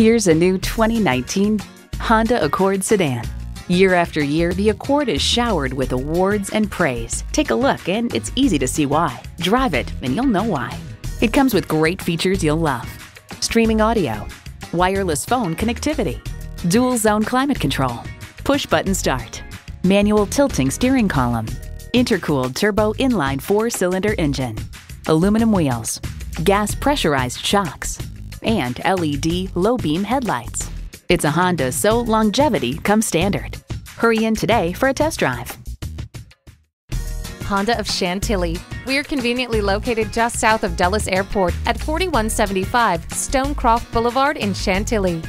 Here's a new 2019 Honda Accord sedan. Year after year, the Accord is showered with awards and praise. Take a look, and it's easy to see why. Drive it, and you'll know why. It comes with great features you'll love streaming audio, wireless phone connectivity, dual zone climate control, push button start, manual tilting steering column, intercooled turbo inline four cylinder engine, aluminum wheels, gas pressurized shocks, and LED low beam headlights. It's a Honda, so longevity comes standard. Hurry in today for a test drive. Honda of Chantilly. We're conveniently located just south of Dulles Airport at 4175 Stonecroft Boulevard in Chantilly.